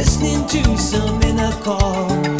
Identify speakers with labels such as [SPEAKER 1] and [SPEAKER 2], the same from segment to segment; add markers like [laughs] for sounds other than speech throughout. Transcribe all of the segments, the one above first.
[SPEAKER 1] listening to some in a call.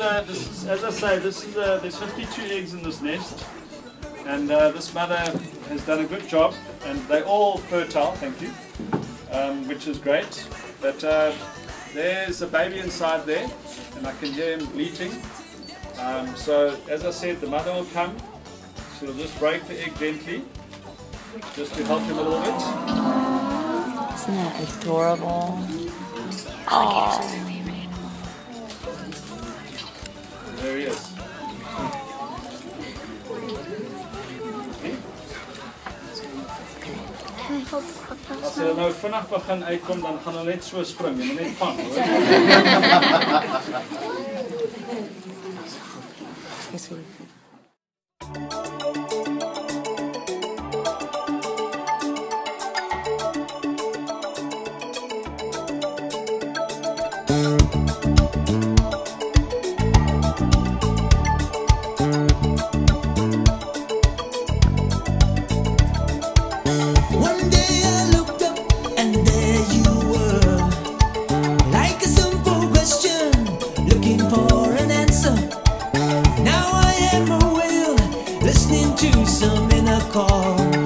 [SPEAKER 1] as I say, this is uh, there's 52 eggs in this nest, and uh, this mother has done a good job, and they're all fertile, thank you, um, which is great. But uh, there's a baby inside there, and I can hear him bleating. Um, so as I said, the mother will come. She'll just break the egg gently, just to help him a little bit.
[SPEAKER 2] Isn't that adorable? Oh.
[SPEAKER 1] There he is. As hy nou vinnig begin uitkom, dan gaan hy net so spring, jy moet net vang, hoor. [laughs] Yes, into some inner call.